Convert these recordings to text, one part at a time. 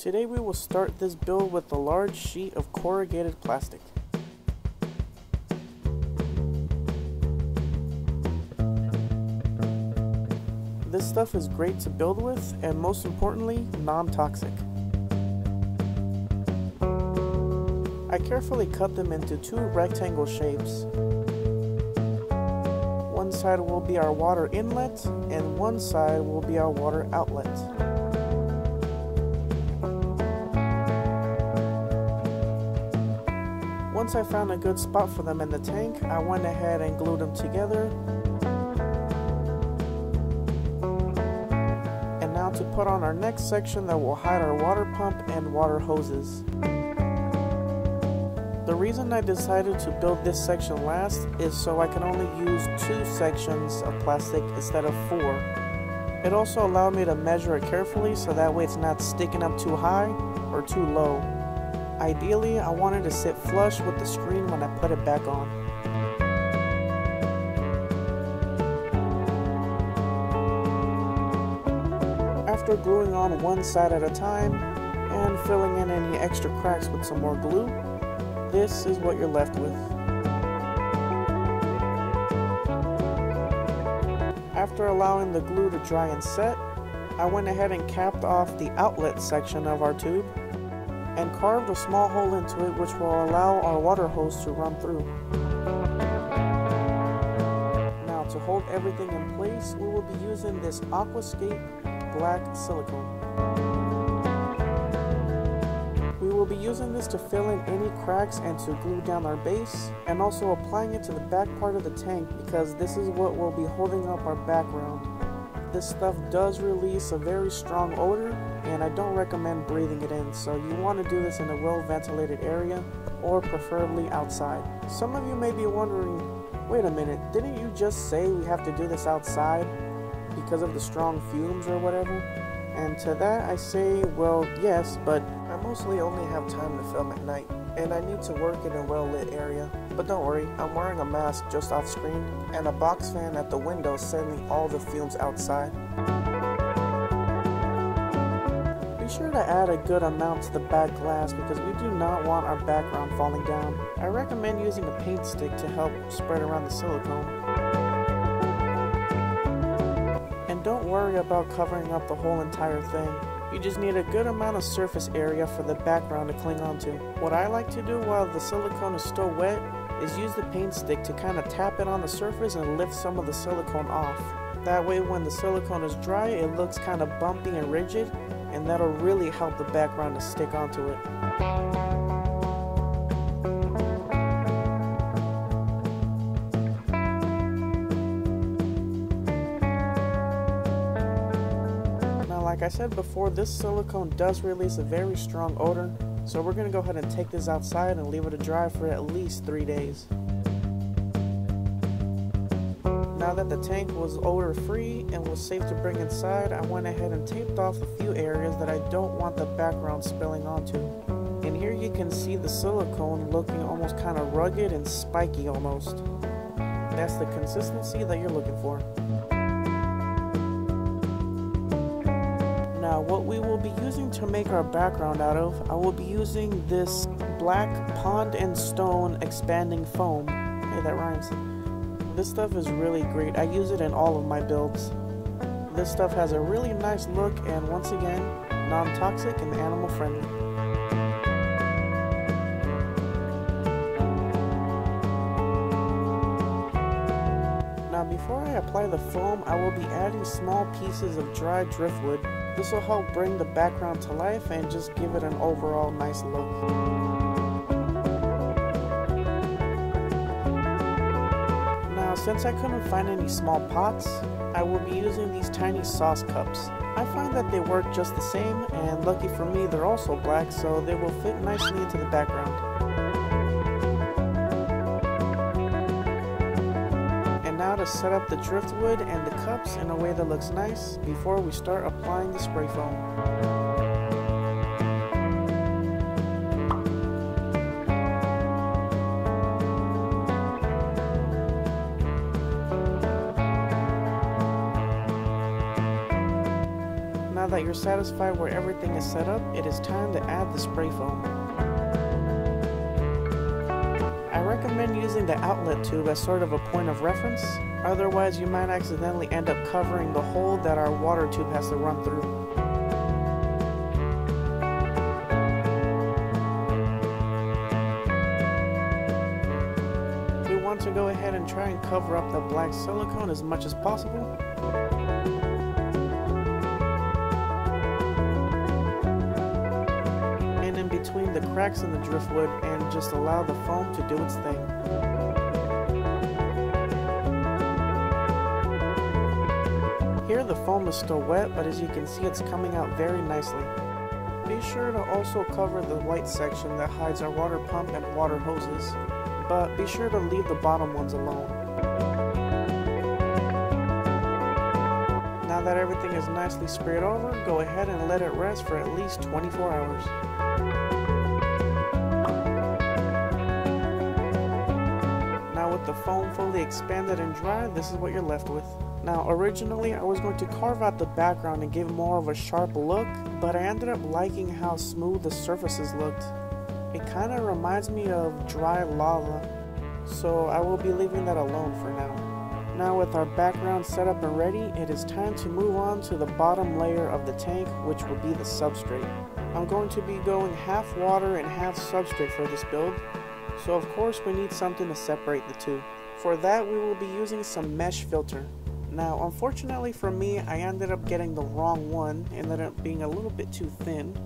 Today we will start this build with a large sheet of corrugated plastic. This stuff is great to build with and most importantly, non-toxic. I carefully cut them into two rectangle shapes. One side will be our water inlet and one side will be our water outlet. Once I found a good spot for them in the tank, I went ahead and glued them together. And now to put on our next section that will hide our water pump and water hoses. The reason I decided to build this section last is so I can only use two sections of plastic instead of four. It also allowed me to measure it carefully so that way it's not sticking up too high or too low. Ideally, I wanted to sit flush with the screen when I put it back on. After gluing on one side at a time and filling in any extra cracks with some more glue, this is what you're left with. After allowing the glue to dry and set, I went ahead and capped off the outlet section of our tube and carved a small hole into it which will allow our water hose to run through. Now to hold everything in place, we will be using this Aquascape black silicone. We will be using this to fill in any cracks and to glue down our base, and also applying it to the back part of the tank because this is what will be holding up our background. This stuff does release a very strong odor and I don't recommend breathing it in, so you want to do this in a well ventilated area or preferably outside. Some of you may be wondering, wait a minute, didn't you just say we have to do this outside because of the strong fumes or whatever? And to that I say, well, yes, but I mostly only have time to film at night, and I need to work in a well lit area. But don't worry, I'm wearing a mask just off screen, and a box fan at the window sending all the fumes outside. Be sure to add a good amount to the back glass because we do not want our background falling down. I recommend using a paint stick to help spread around the silicone. And don't worry about covering up the whole entire thing. You just need a good amount of surface area for the background to cling onto. What I like to do while the silicone is still wet is use the paint stick to kind of tap it on the surface and lift some of the silicone off. That way when the silicone is dry it looks kind of bumpy and rigid and that'll really help the background to stick onto it. Like I said before, this silicone does release a very strong odor, so we're going to go ahead and take this outside and leave it to dry for at least three days. Now that the tank was odor free and was safe to bring inside, I went ahead and taped off a few areas that I don't want the background spilling onto. And here you can see the silicone looking almost kind of rugged and spiky almost. That's the consistency that you're looking for. Uh, what we will be using to make our background out of, I will be using this black pond and stone expanding foam. Hey, that rhymes. This stuff is really great. I use it in all of my builds. This stuff has a really nice look and once again, non-toxic and animal friendly. Now before I apply the foam, I will be adding small pieces of dry driftwood this will help bring the background to life and just give it an overall nice look. Now since I couldn't find any small pots, I will be using these tiny sauce cups. I find that they work just the same and lucky for me they're also black so they will fit nicely into the background. Now to set up the driftwood and the cups in a way that looks nice before we start applying the spray foam. Now that you're satisfied where everything is set up, it is time to add the spray foam. Recommend using the outlet tube as sort of a point of reference, otherwise you might accidentally end up covering the hole that our water tube has to run through. We want to go ahead and try and cover up the black silicone as much as possible. And in between the cracks in the driftwood and just allow the foam to do its thing. The foam is still wet, but as you can see it's coming out very nicely. Be sure to also cover the white section that hides our water pump and water hoses, but be sure to leave the bottom ones alone. Now that everything is nicely sprayed over, go ahead and let it rest for at least 24 hours. Now with the foam fully expanded and dry, this is what you're left with. Now originally I was going to carve out the background and give more of a sharp look, but I ended up liking how smooth the surfaces looked. It kind of reminds me of dry lava, so I will be leaving that alone for now. Now with our background set up and ready, it is time to move on to the bottom layer of the tank, which will be the substrate. I'm going to be going half water and half substrate for this build, so of course we need something to separate the two. For that we will be using some mesh filter. Now unfortunately for me I ended up getting the wrong one, ended up being a little bit too thin.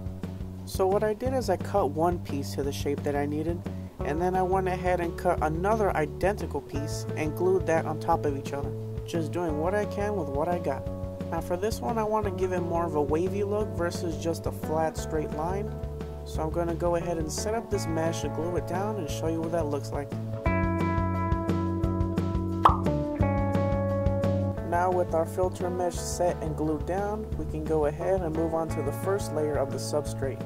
So what I did is I cut one piece to the shape that I needed and then I went ahead and cut another identical piece and glued that on top of each other. Just doing what I can with what I got. Now for this one I want to give it more of a wavy look versus just a flat straight line. So I'm going to go ahead and set up this mesh and glue it down and show you what that looks like. Now with our filter mesh set and glued down, we can go ahead and move on to the first layer of the substrate.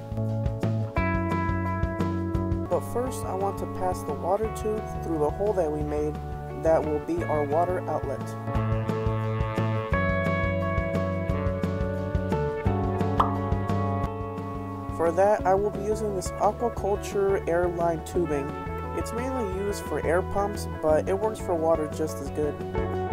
But first I want to pass the water tube through the hole that we made that will be our water outlet. For that I will be using this aquaculture airline tubing. It's mainly used for air pumps, but it works for water just as good.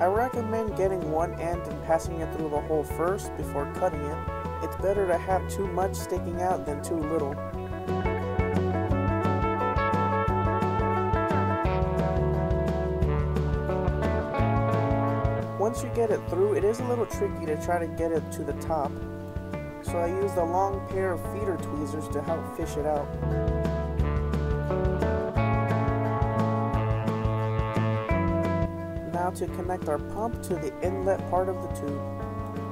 I recommend getting one end and passing it through the hole first before cutting it. It's better to have too much sticking out than too little. Once you get it through, it is a little tricky to try to get it to the top. So I used a long pair of feeder tweezers to help fish it out. To connect our pump to the inlet part of the tube.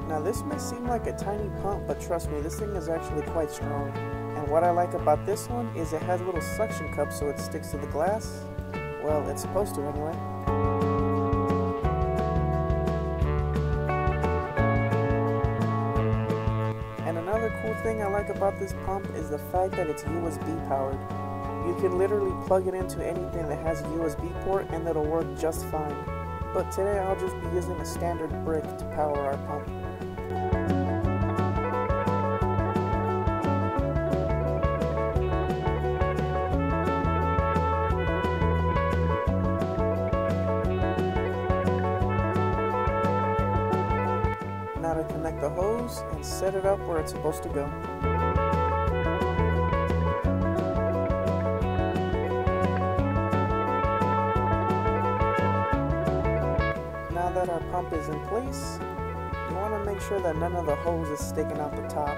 Now this may seem like a tiny pump, but trust me, this thing is actually quite strong. And what I like about this one is it has little suction cups so it sticks to the glass. Well, it's supposed to anyway. And another cool thing I like about this pump is the fact that it's USB powered. You can literally plug it into anything that has a USB port and it'll work just fine. But today I'll just be using a standard brick to power our pump. Now to connect the hose and set it up where it's supposed to go. Place, you want to make sure that none of the hose is sticking out the top.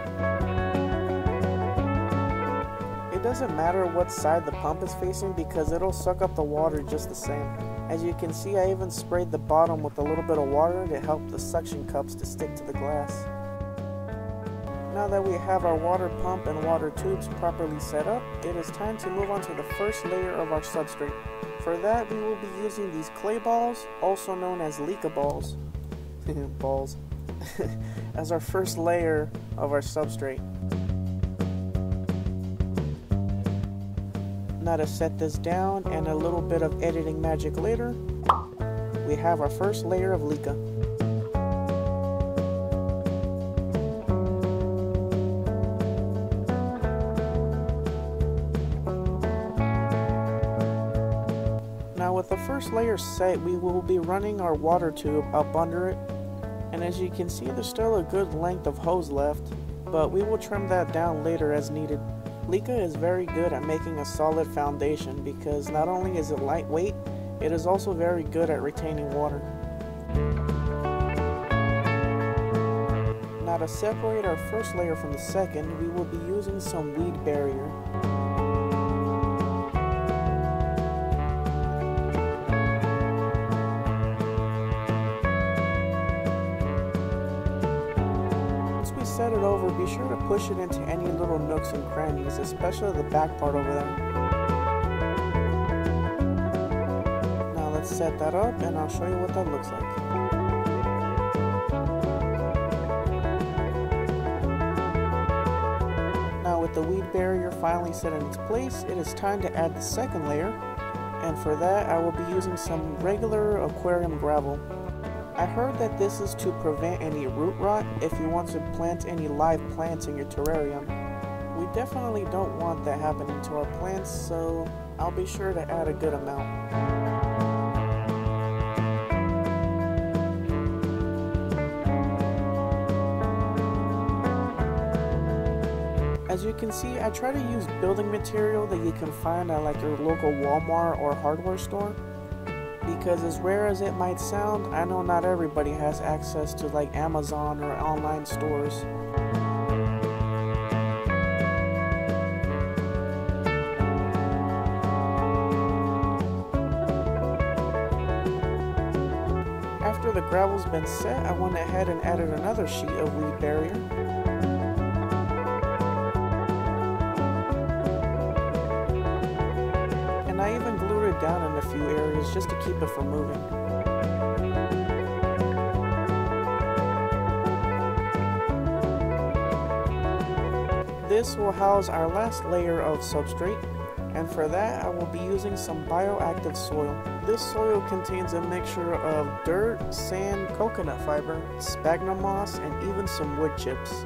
It doesn't matter what side the pump is facing because it'll suck up the water just the same. As you can see, I even sprayed the bottom with a little bit of water to help the suction cups to stick to the glass. Now that we have our water pump and water tubes properly set up, it is time to move on to the first layer of our substrate. For that, we will be using these clay balls, also known as Leca balls, balls, as our first layer of our substrate. Now to set this down and a little bit of editing magic later, we have our first layer of Leca. Now with the first layer set, we will be running our water tube up under it and as you can see, there's still a good length of hose left, but we will trim that down later as needed. Leca is very good at making a solid foundation because not only is it lightweight, it is also very good at retaining water. Now to separate our first layer from the second, we will be using some weed barrier. Into any little nooks and crannies, especially the back part over there. Now let's set that up and I'll show you what that looks like. Now with the weed barrier finally set in its place, it is time to add the second layer. And for that, I will be using some regular aquarium gravel. I heard that this is to prevent any root rot if you want to plant any live plants in your terrarium. We definitely don't want that happening to our plants, so I'll be sure to add a good amount. As you can see, I try to use building material that you can find at like your local Walmart or hardware store. Because as rare as it might sound, I know not everybody has access to like Amazon or online stores. After the gravel's been set, I went ahead and added another sheet of weed barrier. Just to keep it from moving. This will house our last layer of substrate and for that I will be using some bioactive soil. This soil contains a mixture of dirt, sand, coconut fiber, sphagnum moss, and even some wood chips.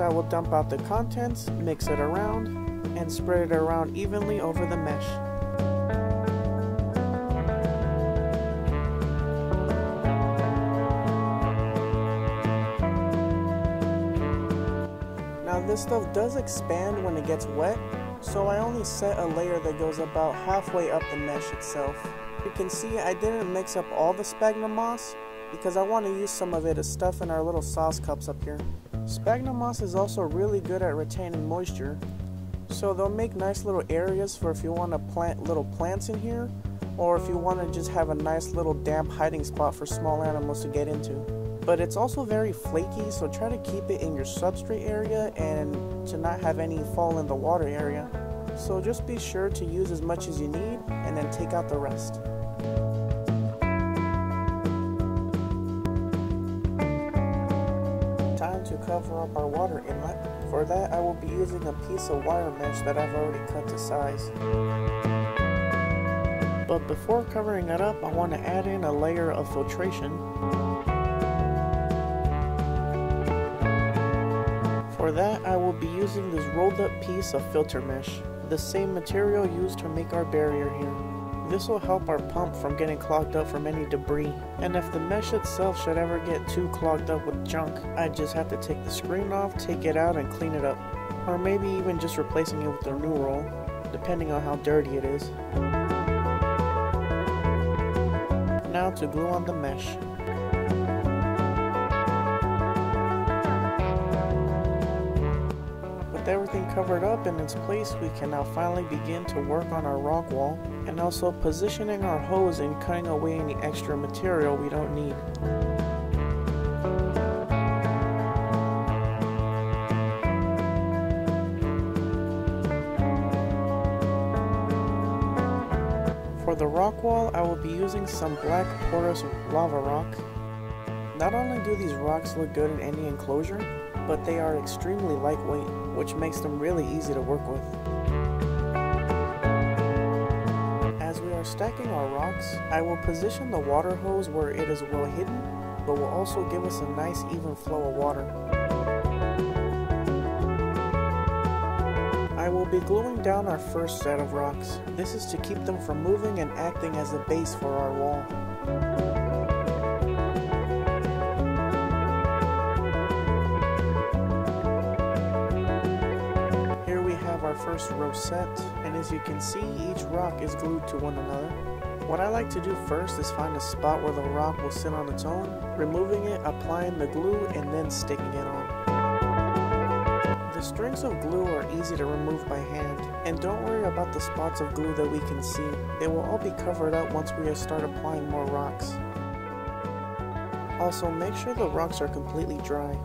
I will dump out the contents, mix it around, and spread it around evenly over the mesh. Now this stuff does expand when it gets wet, so I only set a layer that goes about halfway up the mesh itself. You can see I didn't mix up all the sphagnum moss because I want to use some of it as stuff in our little sauce cups up here. Sphagnum moss is also really good at retaining moisture, so they'll make nice little areas for if you want to plant little plants in here, or if you want to just have a nice little damp hiding spot for small animals to get into. But it's also very flaky, so try to keep it in your substrate area and to not have any fall in the water area. So just be sure to use as much as you need and then take out the rest. Cover up our water inlet. For that, I will be using a piece of wire mesh that I've already cut to size. But before covering it up, I want to add in a layer of filtration. For that, I will be using this rolled up piece of filter mesh, the same material used to make our barrier here. This will help our pump from getting clogged up from any debris. And if the mesh itself should ever get too clogged up with junk, I'd just have to take the screen off, take it out, and clean it up. Or maybe even just replacing it with a new roll, depending on how dirty it is. Now to glue on the mesh. In its place, we can now finally begin to work on our rock wall and also positioning our hose and cutting away any extra material we don't need. For the rock wall, I will be using some black porous lava rock. Not only do these rocks look good in any enclosure, but they are extremely lightweight, which makes them really easy to work with. As we are stacking our rocks, I will position the water hose where it is well hidden, but will also give us a nice even flow of water. I will be gluing down our first set of rocks. This is to keep them from moving and acting as a base for our wall. First row set, and as you can see, each rock is glued to one another. What I like to do first is find a spot where the rock will sit on its own, removing it, applying the glue, and then sticking it on. The strings of glue are easy to remove by hand, and don't worry about the spots of glue that we can see. They will all be covered up once we start applying more rocks. Also, make sure the rocks are completely dry.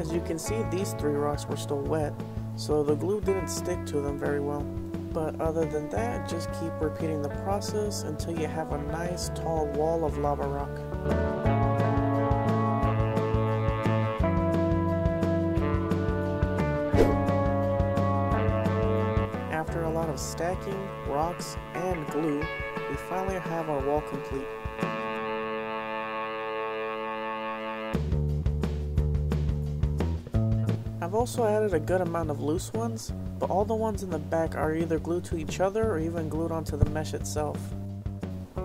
As you can see, these three rocks were still wet, so the glue didn't stick to them very well. But other than that, just keep repeating the process until you have a nice tall wall of lava rock. After a lot of stacking, rocks, and glue, we finally have our wall complete. Also added a good amount of loose ones, but all the ones in the back are either glued to each other or even glued onto the mesh itself.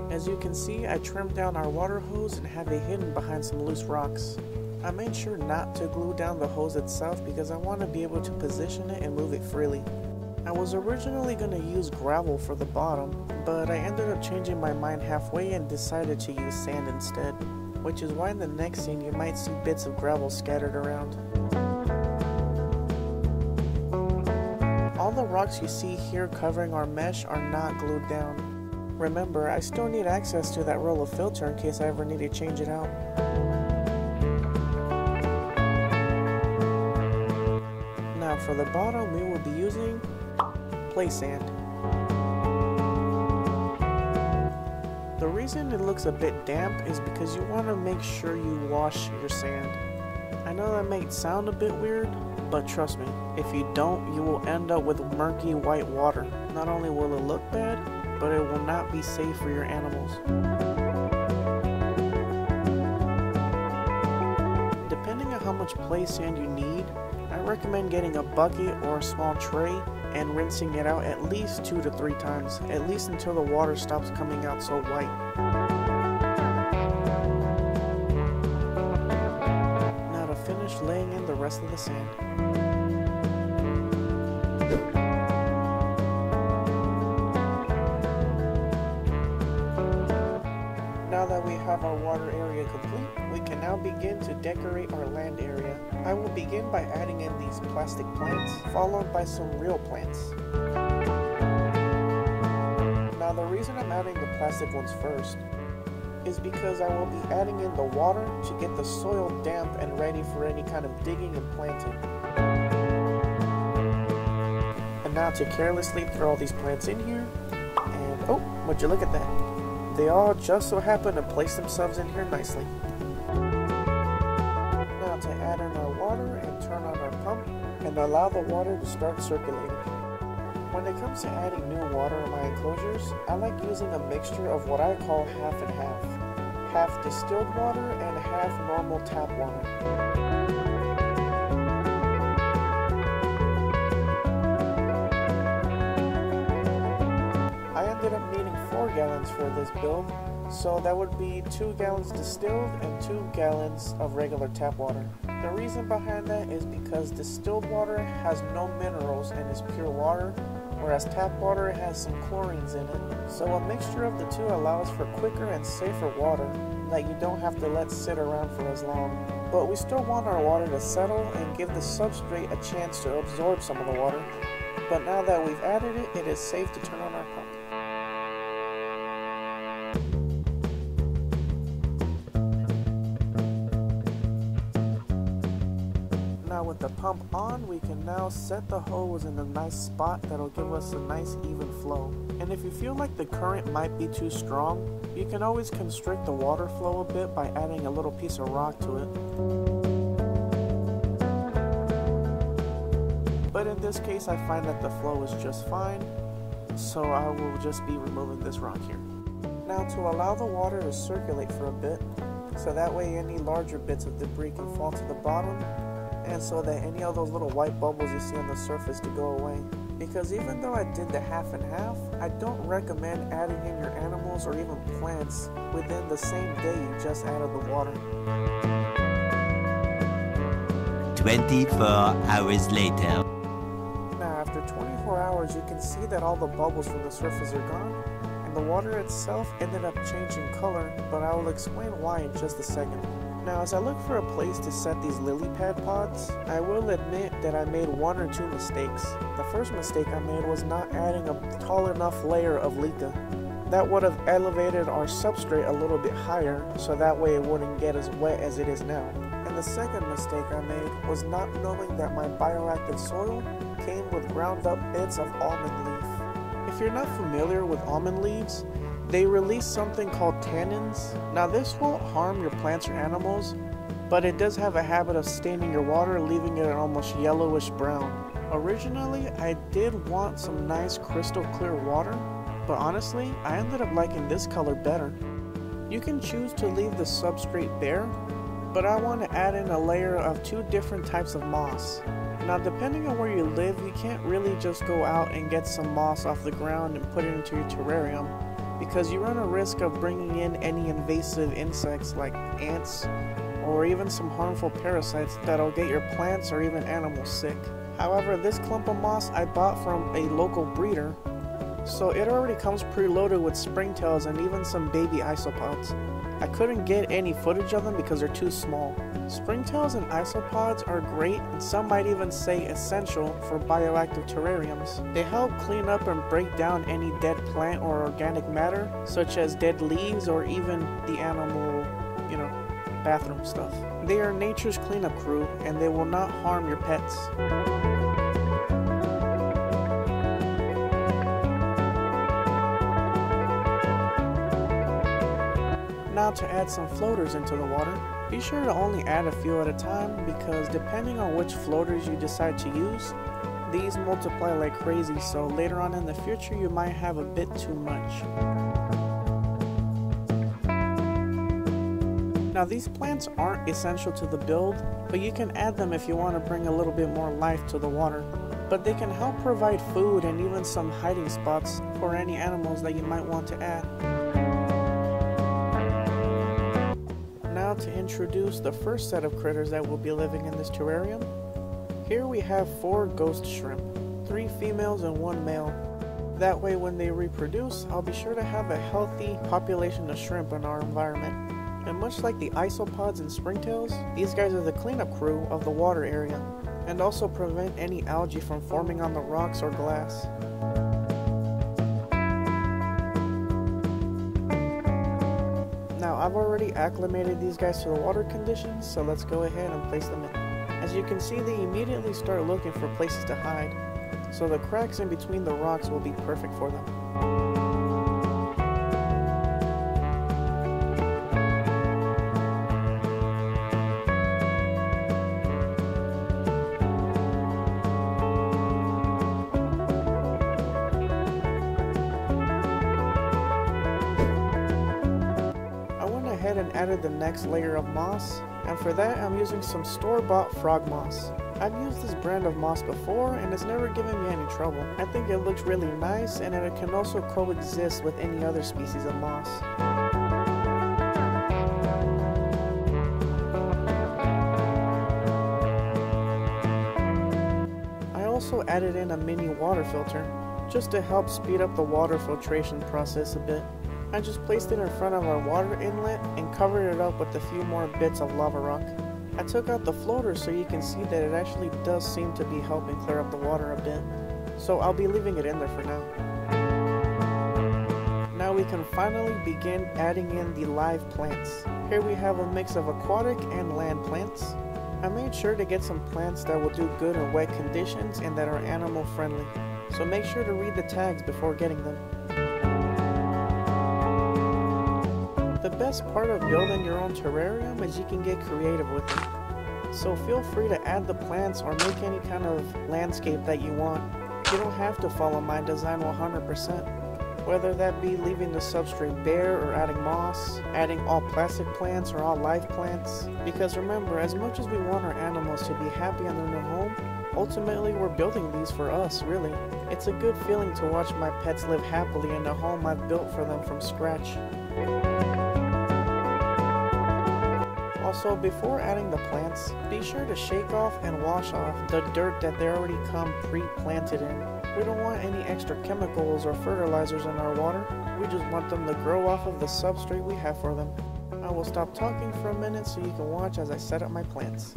As you can see, I trimmed down our water hose and have it hidden behind some loose rocks. I made sure not to glue down the hose itself because I want to be able to position it and move it freely. I was originally going to use gravel for the bottom, but I ended up changing my mind halfway and decided to use sand instead, which is why in the next scene you might see bits of gravel scattered around. Rocks you see here covering our mesh are not glued down. Remember, I still need access to that roll of filter in case I ever need to change it out. Now for the bottom we will be using play sand. The reason it looks a bit damp is because you want to make sure you wash your sand. I know that might sound a bit weird, but trust me, if you don't, you will end up with murky white water. Not only will it look bad, but it will not be safe for your animals. Depending on how much play sand you need, I recommend getting a bucket or a small tray and rinsing it out at least two to three times, at least until the water stops coming out so white. By some real plants. Now the reason I'm adding the plastic ones first is because I will be adding in the water to get the soil damp and ready for any kind of digging and planting. And now to carelessly throw all these plants in here, and oh, would you look at that? They all just so happen to place themselves in here nicely. And allow the water to start circulating. When it comes to adding new water in my enclosures, I like using a mixture of what I call half and half. Half distilled water and half normal tap water. Gallons for this build, so that would be 2 gallons distilled and 2 gallons of regular tap water. The reason behind that is because distilled water has no minerals and is pure water, whereas tap water has some chlorines in it. So a mixture of the two allows for quicker and safer water that you don't have to let sit around for as long. But we still want our water to settle and give the substrate a chance to absorb some of the water. But now that we've added it, it is safe to turn on our pump. Pump on, we can now set the hose in a nice spot that'll give us a nice even flow. And if you feel like the current might be too strong, you can always constrict the water flow a bit by adding a little piece of rock to it. But in this case, I find that the flow is just fine, so I will just be removing this rock here. Now to allow the water to circulate for a bit, so that way any larger bits of debris can fall to the bottom and so that any of those little white bubbles you see on the surface to go away. Because even though I did the half and half, I don't recommend adding in your animals or even plants within the same day you just added the water. 24 hours later. Now after 24 hours you can see that all the bubbles from the surface are gone and the water itself ended up changing color but I will explain why in just a second. Now as I look for a place to set these lily pad pods, I will admit that I made one or two mistakes. The first mistake I made was not adding a tall enough layer of leca. That would have elevated our substrate a little bit higher so that way it wouldn't get as wet as it is now. And the second mistake I made was not knowing that my bioactive soil came with ground up bits of almond leaf. If you're not familiar with almond leaves, they release something called tannins. Now this won't harm your plants or animals, but it does have a habit of staining your water, leaving it an almost yellowish brown. Originally, I did want some nice crystal clear water, but honestly, I ended up liking this color better. You can choose to leave the substrate bare, but I want to add in a layer of two different types of moss. Now depending on where you live, you can't really just go out and get some moss off the ground and put it into your terrarium because you run a risk of bringing in any invasive insects like ants or even some harmful parasites that'll get your plants or even animals sick. However, this clump of moss I bought from a local breeder so it already comes preloaded with springtails and even some baby isopods. I couldn't get any footage of them because they're too small. Springtails and isopods are great and some might even say essential for bioactive terrariums. They help clean up and break down any dead plant or organic matter such as dead leaves or even the animal, you know, bathroom stuff. They are nature's cleanup crew and they will not harm your pets. To add some floaters into the water, be sure to only add a few at a time because depending on which floaters you decide to use, these multiply like crazy so later on in the future you might have a bit too much. Now these plants aren't essential to the build, but you can add them if you want to bring a little bit more life to the water. But they can help provide food and even some hiding spots for any animals that you might want to add. Introduce the first set of critters that will be living in this terrarium. Here we have four ghost shrimp, three females and one male. That way when they reproduce, I'll be sure to have a healthy population of shrimp in our environment. And much like the isopods and springtails, these guys are the cleanup crew of the water area, and also prevent any algae from forming on the rocks or glass. I've already acclimated these guys to the water conditions, so let's go ahead and place them in. As you can see, they immediately start looking for places to hide, so the cracks in between the rocks will be perfect for them. Next layer of moss, and for that I'm using some store-bought frog moss. I've used this brand of moss before and it's never given me any trouble. I think it looks really nice and it can also coexist with any other species of moss. I also added in a mini water filter just to help speed up the water filtration process a bit. I just placed it in front of our water inlet and covered it up with a few more bits of lava rock. I took out the floater so you can see that it actually does seem to be helping clear up the water a bit. So I'll be leaving it in there for now. Now we can finally begin adding in the live plants. Here we have a mix of aquatic and land plants. I made sure to get some plants that will do good in wet conditions and that are animal friendly. So make sure to read the tags before getting them. Best part of building your own terrarium is you can get creative with it. So feel free to add the plants or make any kind of landscape that you want. You don't have to follow my design 100%. Whether that be leaving the substrate bare or adding moss, adding all plastic plants or all live plants. Because remember, as much as we want our animals to be happy in their new home, ultimately we're building these for us, really. It's a good feeling to watch my pets live happily in a home I've built for them from scratch. Also, before adding the plants, be sure to shake off and wash off the dirt that they already come pre-planted in. We don't want any extra chemicals or fertilizers in our water, we just want them to grow off of the substrate we have for them. I will stop talking for a minute so you can watch as I set up my plants.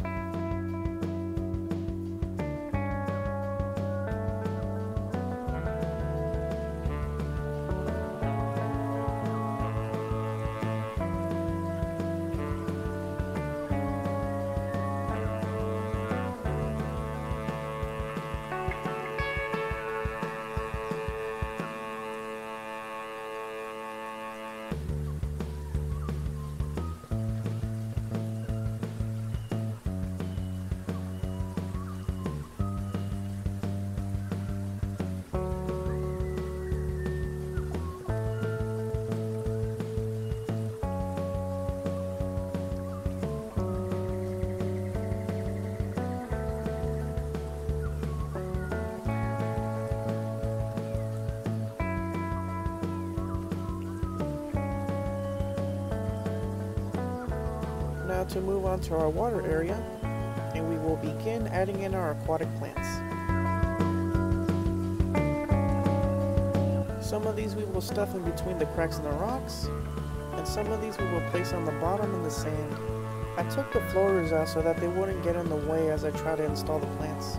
To move on to our water area, and we will begin adding in our aquatic plants. Some of these we will stuff in between the cracks in the rocks, and some of these we will place on the bottom in the sand. I took the floaters out so that they wouldn't get in the way as I try to install the plants.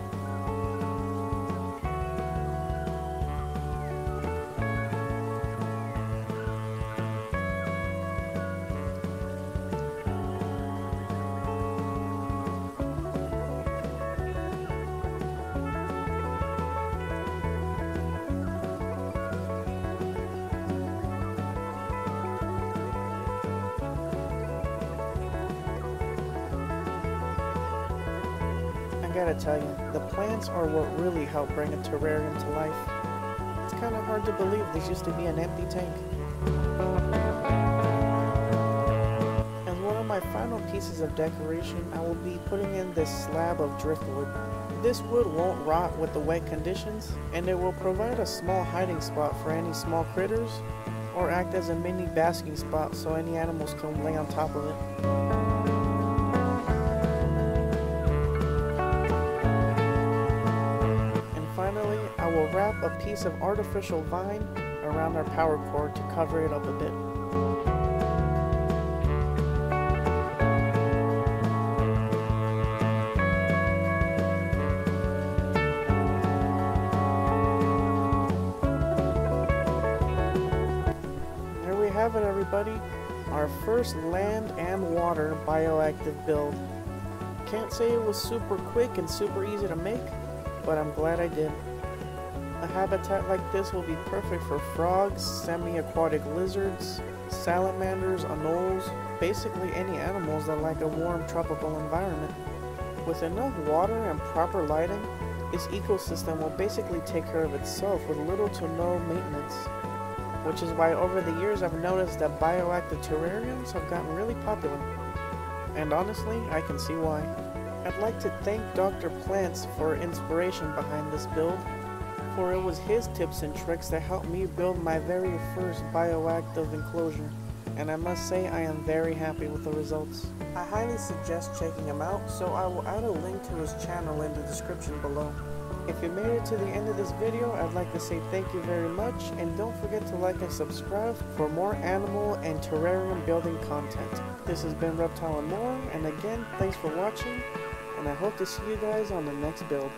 Tell you, the plants are what really help bring a terrarium to life. It's kinda hard to believe this used to be an empty tank. As one of my final pieces of decoration, I will be putting in this slab of driftwood. This wood won't rot with the wet conditions, and it will provide a small hiding spot for any small critters, or act as a mini basking spot so any animals can lay on top of it. Piece of artificial vine around our power cord to cover it up a bit. There we have it everybody, our first land and water bioactive build. Can't say it was super quick and super easy to make, but I'm glad I did. Habitat like this will be perfect for frogs, semi-aquatic lizards, salamanders, anoles, basically any animals that like a warm tropical environment. With enough water and proper lighting, this ecosystem will basically take care of itself with little to no maintenance. Which is why over the years I've noticed that bioactive terrariums have gotten really popular. And honestly, I can see why. I'd like to thank Dr. Plants for inspiration behind this build, for it was his tips and tricks that helped me build my very first bioactive enclosure, and I must say I am very happy with the results. I highly suggest checking him out, so I will add a link to his channel in the description below. If you made it to the end of this video, I'd like to say thank you very much, and don't forget to like and subscribe for more animal and terrarium building content. This has been Reptile and More, and again, thanks for watching, and I hope to see you guys on the next build.